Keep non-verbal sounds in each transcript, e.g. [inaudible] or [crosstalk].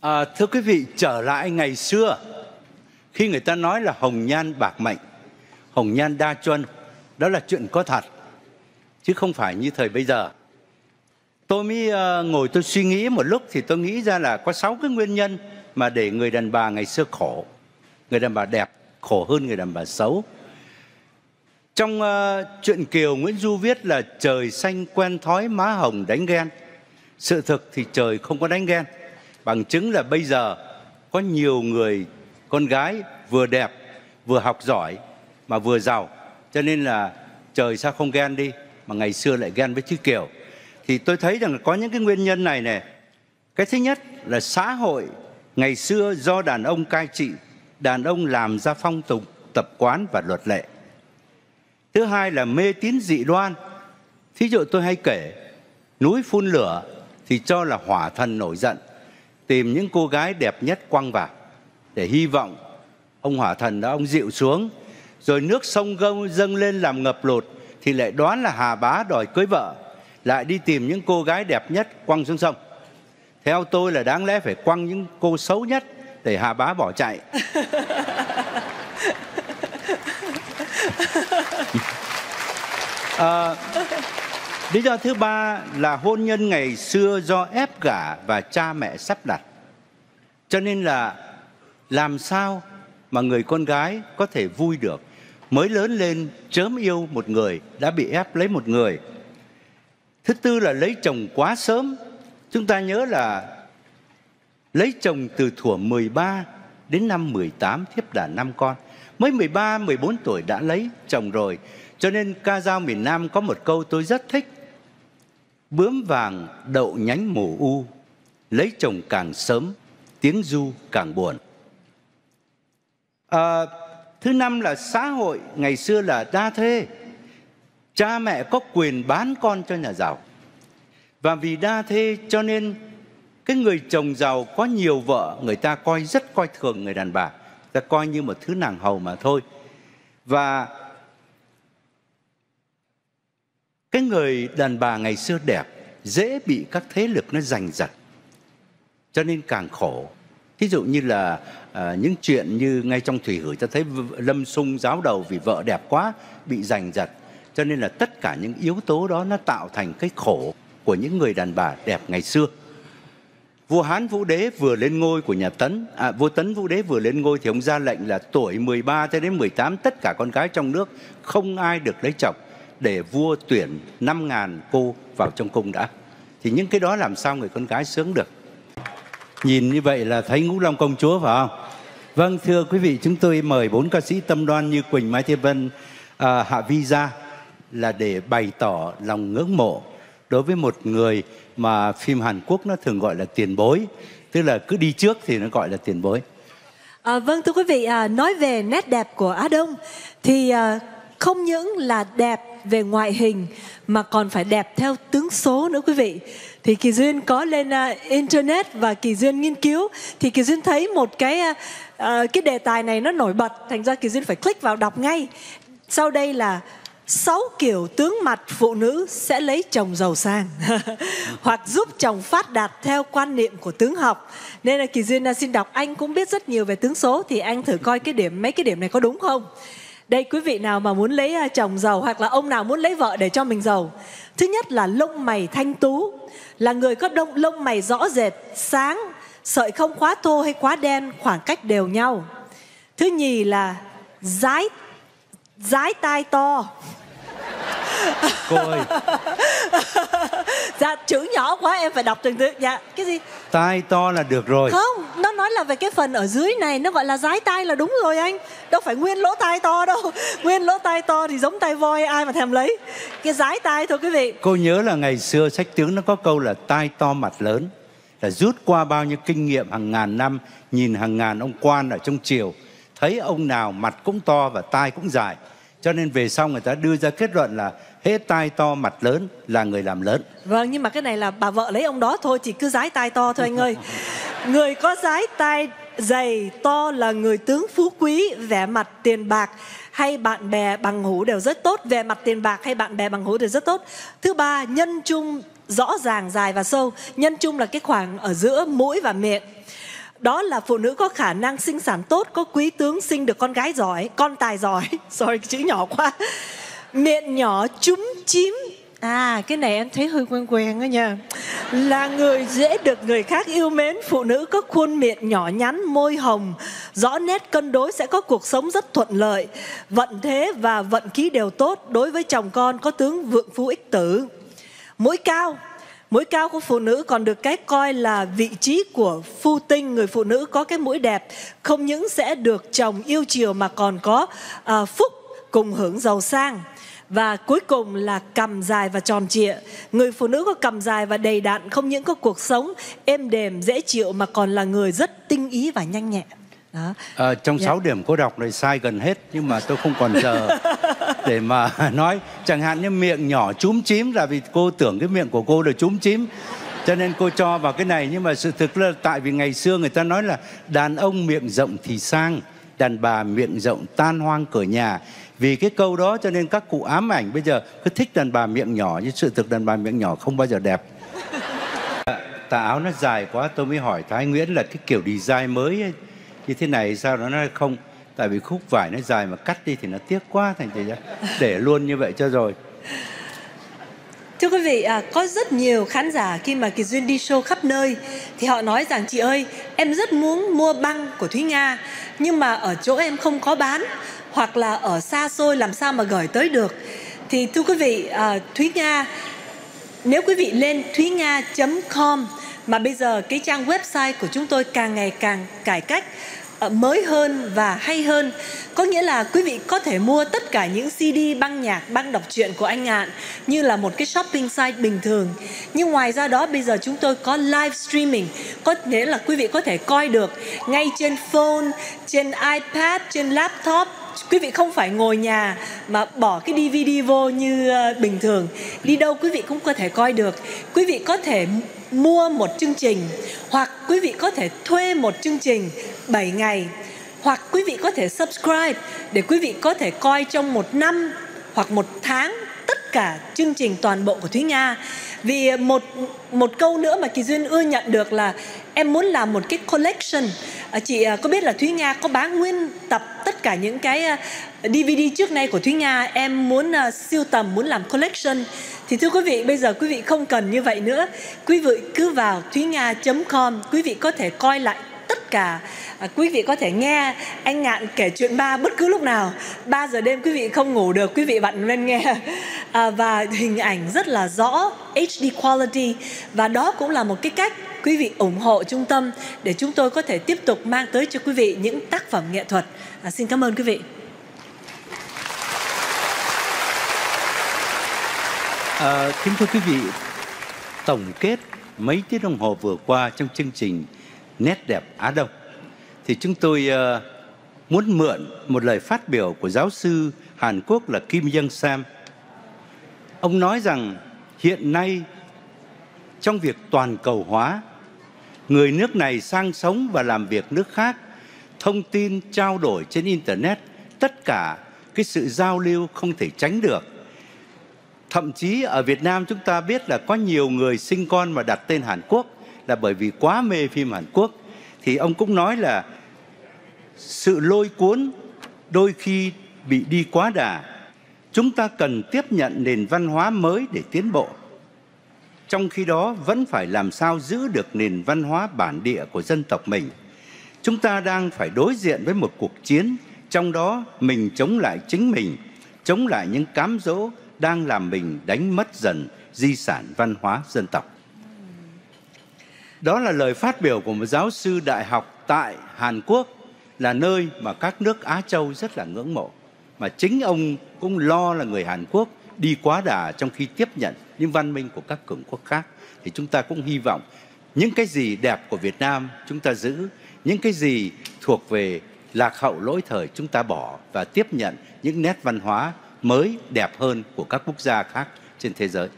À, thưa quý vị, trở lại ngày xưa, khi người ta nói là hồng nhan bạc mệnh, hồng nhan đa chuân, đó là chuyện có thật, chứ không phải như thời bây giờ. Tôi mới uh, ngồi tôi suy nghĩ một lúc thì tôi nghĩ ra là có sáu cái nguyên nhân mà để người đàn bà ngày xưa khổ. Người đàn bà đẹp khổ hơn người đàn bà xấu. Trong uh, chuyện Kiều Nguyễn Du viết là trời xanh quen thói má hồng đánh ghen. Sự thực thì trời không có đánh ghen. Bằng chứng là bây giờ có nhiều người con gái vừa đẹp, vừa học giỏi mà vừa giàu. Cho nên là trời sao không ghen đi mà ngày xưa lại ghen với chữ Kiều. Thì tôi thấy rằng có những cái nguyên nhân này này. Cái thứ nhất là xã hội ngày xưa do đàn ông cai trị, đàn ông làm ra phong tục, tập quán và luật lệ thứ hai là mê tín dị đoan thí dụ tôi hay kể núi phun lửa thì cho là hỏa thần nổi giận tìm những cô gái đẹp nhất quăng vào để hy vọng ông hỏa thần đó ông dịu xuống. Rồi nước sông gông dâng lên làm ngập lụt thì lại đoán là hà bá đòi cưới vợ lại đi tìm những cô gái đẹp nhất quăng xuống sông. Theo tôi là đáng lẽ phải quăng những cô xấu nhất để hà bá bỏ chạy. À, [laughs] lý do thứ ba là hôn nhân ngày xưa do ép gả và cha mẹ sắp đặt. Cho nên là làm sao mà người con gái có thể vui được? Mới lớn lên, chớm yêu một người, đã bị ép lấy một người. Thứ tư là lấy chồng quá sớm. Chúng ta nhớ là lấy chồng từ thuở 13 đến năm 18 thiếp đã năm con. Mới 13 14 tuổi đã lấy chồng rồi. Cho nên ca dao miền Nam có một câu tôi rất thích. Bướm vàng đậu nhánh mù u, lấy chồng càng sớm, tiếng du càng buồn. À, thứ năm là xã hội ngày xưa là đa thê. Cha mẹ có quyền bán con cho nhà giàu. Và vì đa thê cho nên cái người chồng giàu có nhiều vợ người ta coi rất coi thường người đàn bà. Ta coi như một thứ nàng hầu mà thôi. Và cái người đàn bà ngày xưa đẹp dễ bị các thế lực nó giành giật. Cho nên càng khổ. Thí dụ như là à, những chuyện như ngay trong thủy hử ta thấy lâm sung giáo đầu vì vợ đẹp quá bị giành giật. Cho nên là tất cả những yếu tố đó nó tạo thành cái khổ của những người đàn bà đẹp ngày xưa. Vua Hán Vũ Đế vừa lên ngôi của nhà Tấn, à, vua Tấn Vũ Đế vừa lên ngôi thì ông ra lệnh là tuổi 13 cho đến 18 tất cả con gái trong nước không ai được lấy chồng để vua tuyển 5.000 cô vào trong cung đã. Thì những cái đó làm sao người con gái sướng được. Nhìn như vậy là thấy ngũ long công chúa phải không? Vâng thưa quý vị chúng tôi mời bốn ca sĩ tâm đoan như Quỳnh Mai Thiên Vân, à, Hạ Vi ra là để bày tỏ lòng ngưỡng mộ đối với một người mà phim Hàn Quốc nó thường gọi là tiền bối tức là cứ đi trước thì nó gọi là tiền bối à, vâng thưa quý vị à, nói về nét đẹp của Á Đông thì à, không những là đẹp về ngoại hình mà còn phải đẹp theo tướng số nữa quý vị. Thì kỳ duyên có lên uh, internet và kỳ duyên nghiên cứu. Thì kỳ duyên thấy một cái uh, cái đề tài này nó nổi bật thành ra kỳ duyên phải click vào đọc ngay. Sau đây là sáu kiểu tướng mặt phụ nữ sẽ lấy chồng giàu sang [laughs] hoặc giúp chồng phát đạt theo quan niệm của tướng học. Nên là kỳ duyên xin đọc. Anh cũng biết rất nhiều về tướng số thì anh thử coi cái điểm mấy cái điểm này có đúng không? Đây, quý vị nào mà muốn lấy à, chồng giàu hoặc là ông nào muốn lấy vợ để cho mình giàu, thứ nhất là lông mày thanh tú, là người có đông, lông mày rõ rệt, sáng, sợi không quá thô hay quá đen, khoảng cách đều nhau. Thứ nhì là dái dái tai to cô ơi. Dạ chữ nhỏ quá em phải đọc từng từ. Dạ cái gì? Tai to là được rồi. Không nó nói là về cái phần ở dưới này nó gọi là dái tai là đúng rồi anh. Đâu phải nguyên lỗ tai to đâu. [laughs] Nguyên lỗ tai to thì giống tai voi ai mà thèm lấy. Cái dái tai thôi quý vị. Cô nhớ là ngày xưa sách tướng nó có câu là tai to mặt lớn. Là rút qua bao nhiêu kinh nghiệm hàng ngàn năm nhìn hàng ngàn ông quan ở trong triều. Thấy ông nào mặt cũng to và tai cũng dài. Cho nên về sau người ta đưa ra kết luận là hết tai to mặt lớn là người làm lớn. Vâng nhưng mà cái này là bà vợ lấy ông đó thôi chỉ cứ dái tai to thôi anh ơi. [laughs] Người có dái tai dày to là người tướng phú quý vẻ mặt tiền bạc hay bạn bè bằng hữu đều rất tốt. Về mặt tiền bạc hay bạn bè bằng hữu đều rất tốt. Thứ ba nhân trung rõ ràng dài và sâu. Nhân trung là cái khoảng ở giữa mũi và miệng. Đó là phụ nữ có khả năng sinh sản tốt có quý tướng sinh được con gái giỏi con tài giỏi. [laughs] Sorry chữ nhỏ quá miệng nhỏ trúng chím. À cái này em thấy hơi quen quen đó nha. Là người dễ được người khác yêu mến. Phụ nữ có khuôn miệng nhỏ nhắn, môi hồng Rõ nét cân đối sẽ có cuộc sống rất thuận lợi. Vận thế và vận khí đều tốt Đối với chồng con có tướng vượng phú ích tử. Mũi cao. Mũi cao của phụ nữ còn được cái coi là vị trí của phu tinh. Người phụ nữ có cái mũi đẹp Không những sẽ được chồng yêu chiều mà còn có à, phúc cùng hưởng giàu sang và cuối cùng là cầm dài và tròn trịa người phụ nữ có cầm dài và đầy đặn không những có cuộc sống êm đềm dễ chịu mà còn là người rất tinh ý và nhanh nhẹn đó. À, trong yeah. Dạ. 6 điểm cô đọc này sai gần hết nhưng mà tôi không còn giờ [laughs] để mà nói chẳng hạn như miệng nhỏ chúm chím là vì cô tưởng cái miệng của cô là chúm chím cho nên cô cho vào cái này nhưng mà sự thực là tại vì ngày xưa người ta nói là đàn ông miệng rộng thì sang đàn bà miệng rộng tan hoang cửa nhà. Vì cái câu đó cho nên các cụ ám ảnh bây giờ cứ thích đàn bà miệng nhỏ nhưng sự thực đàn bà miệng nhỏ không bao giờ đẹp. Tà áo nó dài quá tôi mới hỏi thái nguyễn là cái kiểu design mới ấy, như thế này sao nó nói không? Tại vì khúc vải nó dài mà cắt đi thì nó tiếc quá thành thế để luôn như vậy cho rồi. Thưa quý vị, à, có rất nhiều khán giả khi mà Kỳ Duyên đi show khắp nơi thì họ nói rằng chị ơi, em rất muốn mua băng của Thúy Nga nhưng mà ở chỗ em không có bán hoặc là ở xa xôi làm sao mà gửi tới được. Thì thưa quý vị à, Thúy Nga nếu quý vị lên thúy nga.com mà bây giờ cái trang website của chúng tôi càng ngày càng cải cách Ờ, mới hơn và hay hơn. Có nghĩa là quý vị có thể mua tất cả những CD băng nhạc, băng đọc truyện của anh Ngạn như là một cái shopping site bình thường. Nhưng ngoài ra đó, bây giờ chúng tôi có live streaming, có nghĩa là quý vị có thể coi được ngay trên phone, trên iPad, trên laptop quý vị không phải ngồi nhà mà bỏ cái DVD vô như ờ, bình thường. Đi đâu quý vị cũng có thể coi được. Quý vị có thể mua một chương trình, hoặc quý vị có thể thuê một chương trình 7 ngày, hoặc quý vị có thể subscribe để quý vị có thể coi trong một năm hoặc một tháng cả chương trình toàn bộ của Thúy Nga. Vì một một câu nữa mà Kỳ Duyên ưa nhận được là em muốn làm một cái collection. À, chị à, có biết là Thúy Nga có bán nguyên tập tất cả những cái à, DVD trước nay của Thúy Nga? Em muốn siêu tầm muốn làm collection. Thì thưa quý vị bây giờ quý vị không cần như vậy nữa. Quý vị cứ vào thúy nga com quý vị có thể coi lại tất cả. À, quý vị có thể nghe anh ngạn kể chuyện ba bất cứ lúc nào. 3 giờ đêm quý vị không ngủ được quý vị bật lên nghe à, và hình ảnh rất là rõ HD quality và đó cũng là một cái cách quý vị ủng hộ trung tâm để chúng tôi có thể tiếp tục mang tới cho quý vị những tác phẩm nghệ thuật à, xin cảm ơn quý vị À, kính thưa quý vị, tổng kết mấy tiếng đồng hồ vừa qua trong chương trình Nét đẹp Á Đông thì chúng tôi uh, muốn mượn một lời phát biểu của giáo sư Hàn Quốc là Kim Young Sam. Ông nói rằng hiện nay trong việc toàn cầu hóa, người nước này sang sống và làm việc nước khác, thông tin trao đổi trên internet, tất cả cái sự giao lưu không thể tránh được Thậm chí ở Việt Nam chúng ta biết là có nhiều người sinh con mà đặt tên Hàn Quốc là bởi vì quá mê phim Hàn Quốc. Thì ông cũng nói là sự lôi cuốn đôi khi bị đi quá đà. Chúng ta cần tiếp nhận nền văn hóa mới để tiến bộ. Trong khi đó vẫn phải làm sao giữ được nền văn hóa bản địa của dân tộc mình. Chúng ta đang phải đối diện với một cuộc chiến, trong đó mình chống lại chính mình, chống lại những cám dỗ đang làm mình đánh mất dần di sản văn hóa dân tộc. Đó là lời phát biểu của một giáo sư đại học tại Hàn Quốc là nơi mà các nước Á Châu rất là ngưỡng mộ. Mà chính ông cũng lo là người Hàn Quốc đi quá đà trong khi tiếp nhận những văn minh của các cường quốc khác. Thì chúng ta cũng hy vọng những cái gì đẹp của Việt Nam chúng ta giữ, những cái gì thuộc về lạc hậu lỗi thời chúng ta bỏ và tiếp nhận những nét văn hóa mới đẹp hơn của các quốc gia khác trên thế giới.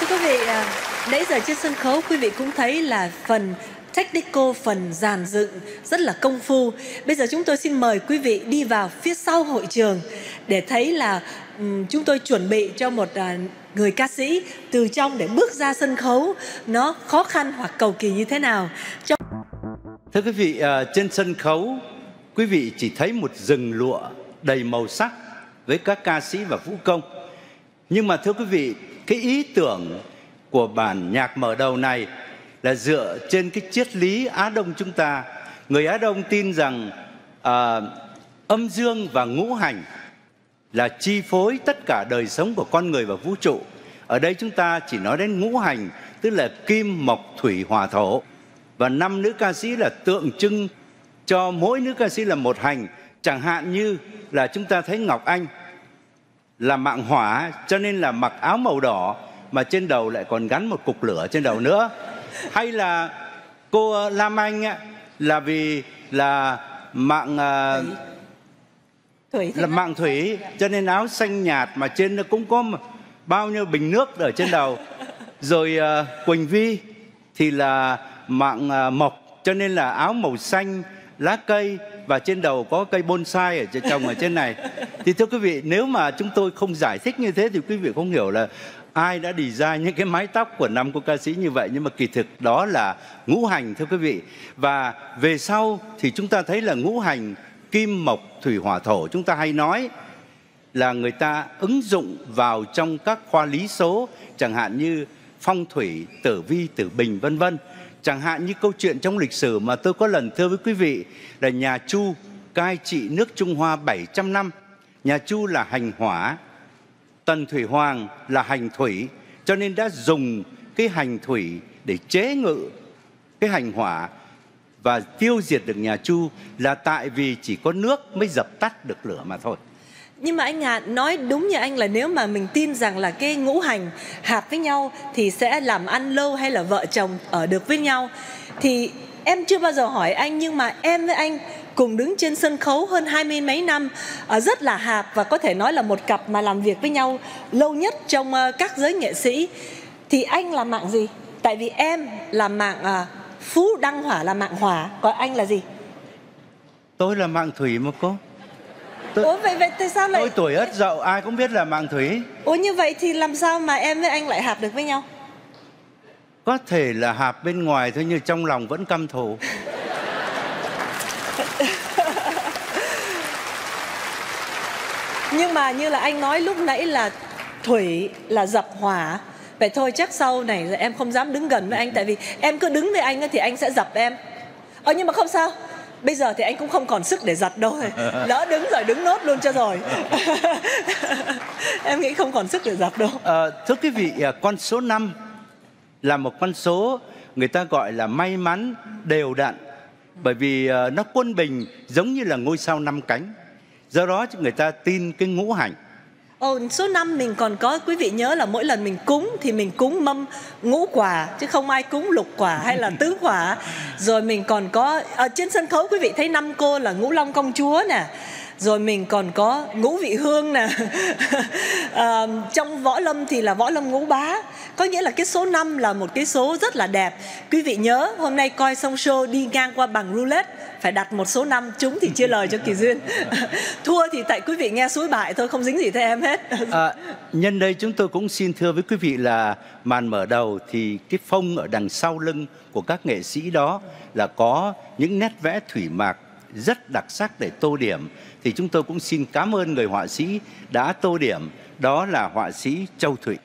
Thưa quý vị, à, nãy giờ trên sân khấu quý vị cũng thấy là phần technical phần giàn dựng rất là công phu. Bây giờ chúng tôi xin mời quý vị đi vào phía sau hội trường để thấy là um, chúng tôi chuẩn bị cho một uh, người ca sĩ từ trong để bước ra sân khấu nó khó khăn hoặc cầu kỳ như thế nào. Trong... Thưa quý vị, uh, trên sân khấu quý vị chỉ thấy một rừng lụa đầy màu sắc với các ca sĩ và vũ công. Nhưng mà thưa quý vị, cái ý tưởng của bản nhạc mở đầu này là dựa trên cái triết lý Á Đông chúng ta. Người Á Đông tin rằng à, âm dương và ngũ hành là chi phối tất cả đời sống của con người và vũ trụ. Ở đây chúng ta chỉ nói đến ngũ hành, tức là kim, mộc, thủy, hỏa, thổ. Và năm nữ ca sĩ là tượng trưng cho mỗi nữ ca sĩ là một hành. Chẳng hạn như là chúng ta thấy Ngọc Anh là mạng hỏa cho nên là mặc áo màu đỏ mà trên đầu lại còn gắn một cục lửa trên đầu nữa hay là cô Lam Anh là vì là mạng uh, thủy là mạng thủy cho nên áo xanh nhạt mà trên nó cũng có bao nhiêu bình nước ở trên đầu. Rồi uh, Quỳnh Vi thì là mạng uh, mộc cho nên là áo màu xanh lá cây và trên đầu có cây bonsai ở trồng ở trên này. Thì thưa quý vị nếu mà chúng tôi không giải thích như thế thì quý vị không hiểu là ai đã đi ra những cái mái tóc của năm cô ca sĩ như vậy? Nhưng mà kỳ thực đó là ngũ hành, thưa quý vị. Và về sau thì chúng ta thấy là ngũ hành, kim, mộc, thủy, hỏa, thổ. Chúng ta hay nói là người ta ứng dụng vào trong các khoa lý số, chẳng hạn như phong thủy, tử vi, tử bình, vân vân. Chẳng hạn như câu chuyện trong lịch sử mà tôi có lần, thưa với quý vị, là nhà chu cai trị nước trung hoa 700 năm. Nhà chu là hành hỏa Tần Thủy Hoàng là hành thủy, cho nên đã dùng cái hành thủy để chế ngự cái hành hỏa và tiêu diệt được nhà Chu là tại vì chỉ có nước mới dập tắt được lửa mà thôi. Nhưng mà anh à nói đúng như anh là nếu mà mình tin rằng là cái ngũ hành hạp với nhau thì sẽ làm ăn lâu hay là vợ chồng ở được với nhau thì em chưa bao giờ hỏi anh, nhưng mà em với anh cùng đứng trên sân khấu hơn hai mươi mấy năm uh, rất là hạp và có thể nói là một cặp mà làm việc với nhau lâu nhất trong uh, các giới nghệ sĩ. Thì anh là mạng gì? Tại vì em là mạng uh, phú đăng hỏa là mạng hỏa. Còn anh là gì? Tôi là mạng thủy mà cô. Tôi, Ủa vậy vậy tại sao lại tôi tuổi ất dậu ai cũng biết là mạng thủy. Ủa như vậy thì làm sao mà em với anh lại hạp được với nhau? Có thể là hạp bên ngoài thôi nhưng trong lòng vẫn căm thù [laughs] [laughs] nhưng mà như là anh nói lúc nãy là thủy là dập hỏa. Vậy thôi chắc sau này em không dám đứng gần với anh. Tại vì em cứ đứng với anh thì anh sẽ dập em. Ờ nhưng mà không sao. Bây giờ thì anh cũng không còn sức để giật đâu. [laughs] Lỡ đứng rồi đứng nốt luôn cho rồi. [laughs] Em nghĩ không còn sức để giật đâu. À, thưa quý vị à, con số 5 là một con số người ta gọi là may mắn đều đặn bởi vì ờ, nó quân bình giống như là ngôi sao năm cánh. Do đó người ta tin cái ngũ hành. Ồ, số năm mình còn có quý vị nhớ là mỗi lần mình cúng thì mình cúng mâm ngũ quả chứ không ai cúng lục quả hay là tứ quả. Rồi mình còn có ở trên sân khấu quý vị thấy năm cô là ngũ long công chúa nè. Rồi mình còn có ngũ vị hương nè. À, [laughs] trong võ lâm thì là võ lâm ngũ bá có nghĩa là cái số 5 là một cái số rất là đẹp. Quý vị nhớ hôm nay coi xong show đi ngang qua bằng roulette phải đặt một số năm. Trúng thì chia lời cho kỳ duyên. [laughs] Thua thì tại quý vị nghe suối bại thôi không dính gì tới em hết. [laughs] À, nhân đây chúng tôi cũng xin thưa với quý vị là màn mở đầu thì cái phông ở đằng sau lưng của các nghệ sĩ đó là có những nét vẽ thủy mạc rất đặc sắc để tô điểm. Thì chúng tôi cũng xin cảm ơn người họa sĩ đã tô điểm. Đó là họa sĩ Châu Thụy.